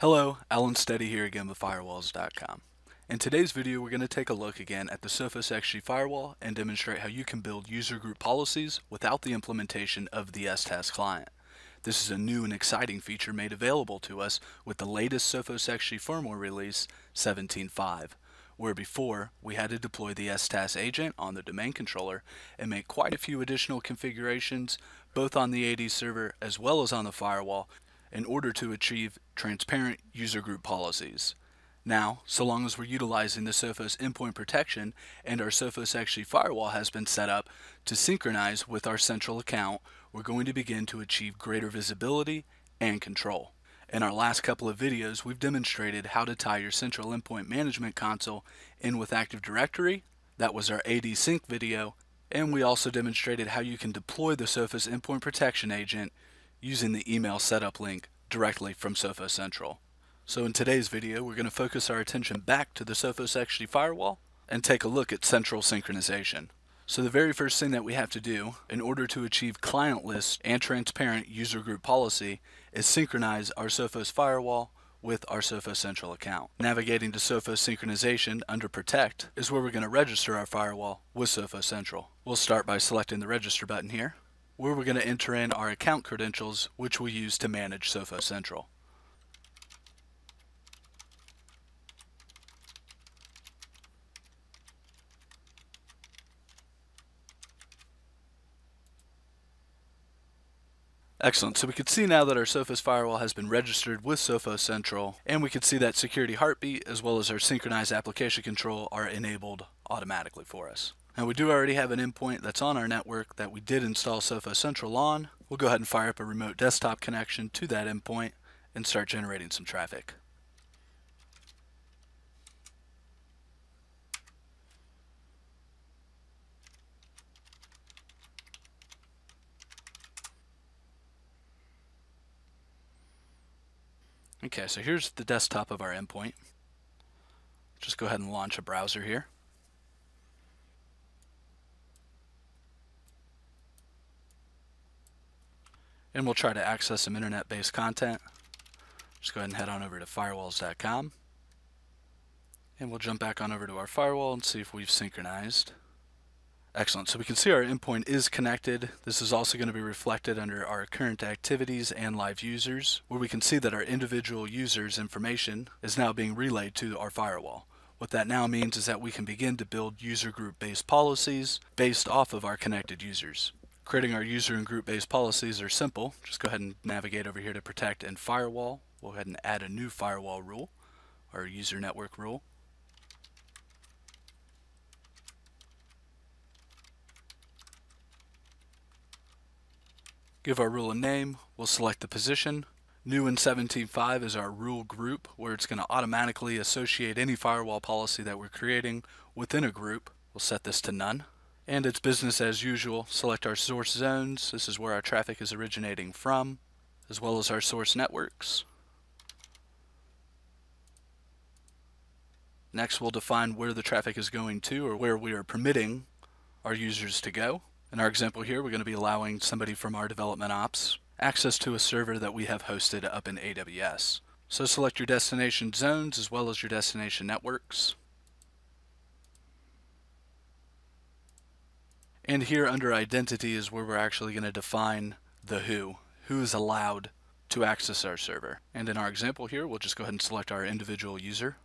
Hello, Alan Steady here again with Firewalls.com. In today's video, we're going to take a look again at the Sophos XG Firewall and demonstrate how you can build user group policies without the implementation of the STAS client. This is a new and exciting feature made available to us with the latest Sophos XG firmware release 17.5, where before we had to deploy the STAS agent on the domain controller and make quite a few additional configurations both on the AD server as well as on the firewall in order to achieve transparent user group policies. Now, so long as we're utilizing the Sophos endpoint protection and our Sophos XG firewall has been set up to synchronize with our central account, we're going to begin to achieve greater visibility and control. In our last couple of videos, we've demonstrated how to tie your central endpoint management console in with Active Directory. That was our AD Sync video. And we also demonstrated how you can deploy the Sophos endpoint protection agent using the email setup link directly from Sophos Central. So in today's video, we're going to focus our attention back to the Sophos XG firewall and take a look at central synchronization. So the very first thing that we have to do in order to achieve clientless and transparent user group policy is synchronize our Sophos firewall with our Sophos Central account. Navigating to Sophos Synchronization under Protect is where we're going to register our firewall with Sophos Central. We'll start by selecting the Register button here where we're going to enter in our account credentials, which we'll use to manage Sophos Central. Excellent. So we can see now that our Sophos firewall has been registered with Sophos Central, and we can see that security heartbeat as well as our synchronized application control are enabled automatically for us. Now we do already have an endpoint that's on our network that we did install Sophos Central on. We'll go ahead and fire up a remote desktop connection to that endpoint and start generating some traffic. Okay, so here's the desktop of our endpoint. Just go ahead and launch a browser here. And we'll try to access some internet-based content. Just go ahead and head on over to firewalls.com and we'll jump back on over to our firewall and see if we've synchronized. Excellent. So we can see our endpoint is connected. This is also going to be reflected under our current activities and live users, where we can see that our individual users' information is now being relayed to our firewall. What that now means is that we can begin to build user group based policies based off of our connected users. Creating our user and group-based policies are simple. Just go ahead and navigate over here to protect and firewall. We'll go ahead and add a new firewall rule, our user network rule. Give our rule a name. We'll select the position. New in 17.5 is our rule group, where it's going to automatically associate any firewall policy that we're creating within a group. We'll set this to none and it's business as usual. Select our source zones. This is where our traffic is originating from, as well as our source networks. Next, we'll define where the traffic is going to or where we are permitting our users to go. In our example here, we're going to be allowing somebody from our development ops access to a server that we have hosted up in AWS. So select your destination zones as well as your destination networks. And here under identity is where we're actually going to define the who, who is allowed to access our server. And in our example here, we'll just go ahead and select our individual user,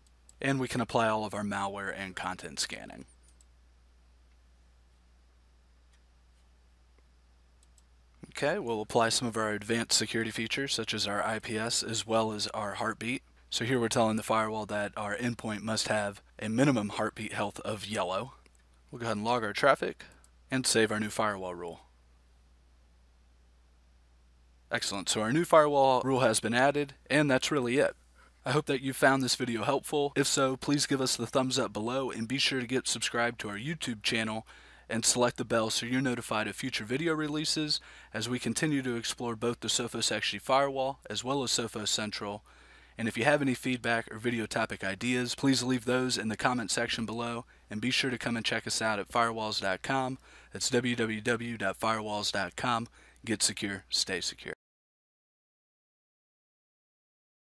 and we can apply all of our malware and content scanning. Okay, we'll apply some of our advanced security features such as our IPS as well as our heartbeat. So here we're telling the firewall that our endpoint must have a minimum heartbeat health of yellow. We'll go ahead and log our traffic and save our new firewall rule. Excellent, so our new firewall rule has been added, and that's really it. I hope that you found this video helpful. If so, please give us the thumbs up below and be sure to get subscribed to our YouTube channel and select the bell so you're notified of future video releases as we continue to explore both the Sophos XG Firewall as well as Sophos Central and if you have any feedback or video topic ideas, please leave those in the comment section below. And be sure to come and check us out at firewalls.com. That's www.firewalls.com. Get secure, stay secure.